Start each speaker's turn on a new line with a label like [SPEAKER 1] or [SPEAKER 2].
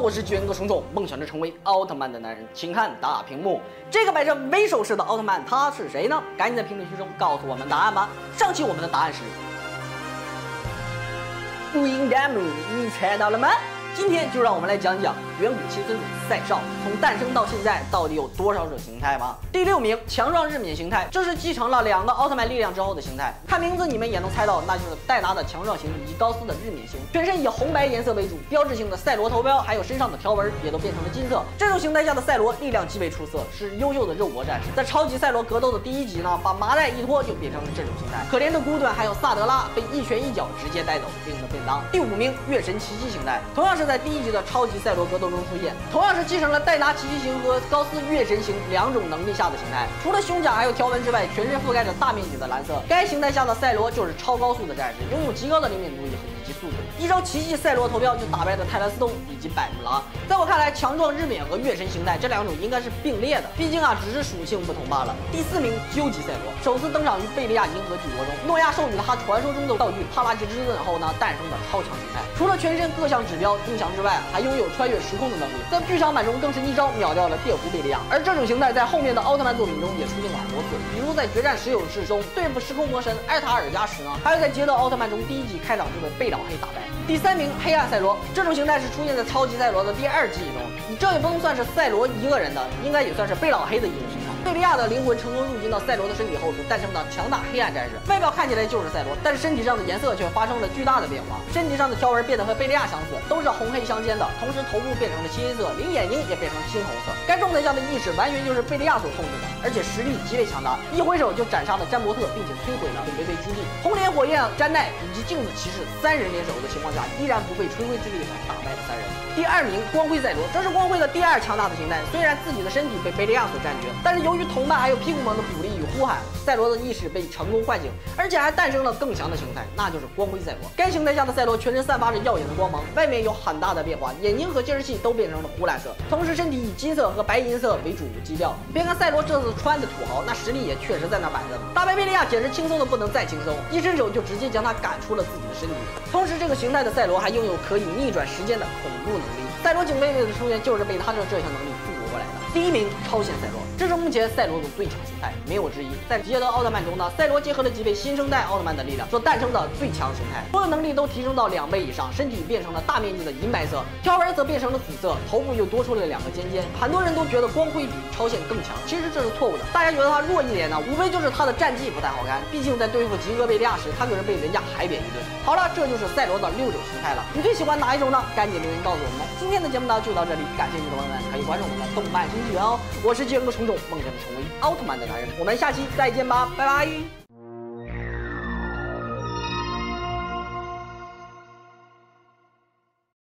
[SPEAKER 1] 我是巨人哥虫虫，梦想着成为奥特曼的男人，请看大屏幕。这个摆着 V 手势的奥特曼，他是谁呢？赶紧在评论区中告诉我们答案吧。上期我们的答案是 Green Dam，你猜到了吗？今天就让我们来讲讲远古七尊赛少从诞生到现在到底有多少种形态吧。第六名，强壮日冕形态，这是继承了两个奥特曼力量之后的形态。看名字你们也能猜到，那就是戴拿的强壮型以及高斯的日冕型。全身以红白颜色为主，标志性的赛罗头标还有身上的条纹也都变成了金色。这种形态下的赛罗力量极为出色，是优秀的肉搏战士。在超级赛罗格斗的第一集呢，把麻袋一脱就变成了这种形态。可怜的古顿还有萨德拉被一拳一脚直接带走，领了便当。第五名，月神奇迹形态，同样是在第一集的超级赛罗格斗中出现，同样是继承了戴拿奇迹型和高斯月神型两种能力下的形态。除了胸甲还有条纹之外，全身覆盖着大面积的蓝色。该形态下的赛罗就是超高速的战士，拥有极高的灵敏度以及速度。一招奇迹赛罗投标就打败了泰兰斯通以及百慕拉。在我看来，强壮日冕和月神形态这两种应该是并列的，毕竟啊，只是属性不同罢了。第四名，究极赛罗，首次登场于贝利亚银河帝国中，诺亚授予了他传说中的道具帕拉吉之盾后呢，诞生的超强形态。除了全身各项指标强之外，还拥有穿越时空的能力，在剧场版中更是一招秒掉了电弧贝利亚。而这种形态在后面的奥特曼作品中也出现过很多次，比如在决战十勇士中对付时空魔神艾塔尔加时呢，还有在捷德奥特曼中第一集开场就被贝老黑打败。第三名，黑暗赛罗，这种形态是出现在超级赛罗的第二季中，你这也不能算是赛罗一个人的，应该也算是贝老黑的一种形态。贝利亚的灵魂成功入侵到赛罗的身体后所诞生的强大黑暗战士，外表看起来就是赛罗，但是身体上的颜色却发生了巨大的变化，身体上的条纹变得和贝利亚相似，都是红黑相间的，同时头部变成了青黑色，连眼睛也变成猩红色。该状态下的意识完全就是贝利亚所控制的，而且实力极为强大，一挥手就斩杀了詹伯特，并且摧毁了北北基地。红莲火焰、詹奈以及镜子骑士三人联手的情况下，依然不费吹灰之力打三人。第二名，光辉赛罗，这是光辉的第二强大的形态。虽然自己的身体被贝利亚所占据，但是由于同伴还有屁股们的鼓励与呼喊，赛罗的意识被成功唤醒，而且还诞生了更强的形态，那就是光辉赛罗。该形态下的赛罗全身散发着耀眼的光芒，外面有很大的变化，眼睛和监视器都变成了湖蓝色，同时身体以金色和白银色为主基调。别看赛罗这次穿的土豪，那实力也确实在那摆着。打败贝利亚简直轻松的不能再轻松，一伸手就直接将他赶出了自己的身体。同时，这个形态的赛罗还拥有可以逆转时间的恐怖能力。赛罗警卫队的出现就是被他的这项能力复活过来的。第一名，超限赛罗，这是目前赛罗的最强形态，没有之一。在捷德奥特曼中呢，赛罗结合了几位新生代奥特曼的力量所诞生的最强形态，所有能力都提升到两倍以上，身体变成了大面积的银白色，条纹则变成了紫色，头部又多出了两个尖尖。很多人都觉得光辉比超限更强，其实这是错误的。大家觉得他弱一点呢，无非就是他的战绩不太好看，毕竟在对付吉格贝利亚时，他可是被人家海扁一顿。好了，这就是赛罗的六种形态了，你最喜欢哪一种呢？赶紧留言告诉我们。今天的节目呢就到这里，感兴趣的朋友们，可以关注我们的动漫新纪元哦。我是巨人哥虫虫，梦想着成为奥特曼的男人，我们下期再见吧，拜拜。